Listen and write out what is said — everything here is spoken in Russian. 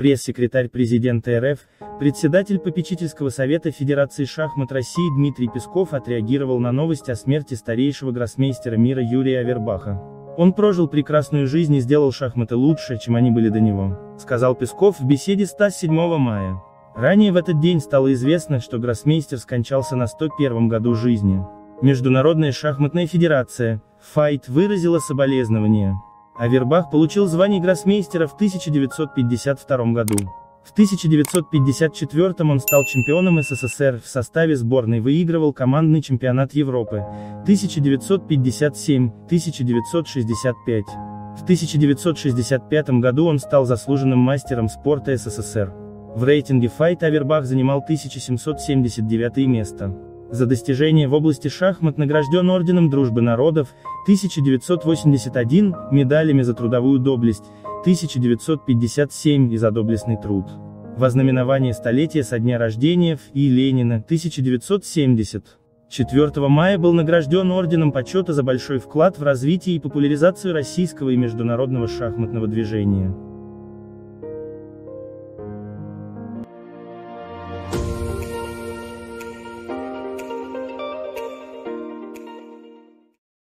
Пресс-секретарь президента РФ, председатель попечительского совета Федерации шахмат России Дмитрий Песков отреагировал на новость о смерти старейшего гроссмейстера мира Юрия Авербаха. Он прожил прекрасную жизнь и сделал шахматы лучше, чем они были до него, сказал Песков в беседе с ТАСС 7 мая. Ранее в этот день стало известно, что гроссмейстер скончался на 101 году жизни. Международная шахматная федерация, FIGHT, выразила соболезнования. Авербах получил звание гроссмейстера в 1952 году. В 1954 он стал чемпионом СССР, в составе сборной выигрывал командный чемпионат Европы, 1957-1965. В 1965 году он стал заслуженным мастером спорта СССР. В рейтинге Fight Авербах занимал 1779 место. За достижения в области шахмат награжден Орденом Дружбы Народов, 1981, медалями за трудовую доблесть, 1957 и за доблестный труд. Вознаменование столетия со дня рождения В. И. Ленина, 1970. 4 мая был награжден Орденом Почета за большой вклад в развитие и популяризацию российского и международного шахматного движения.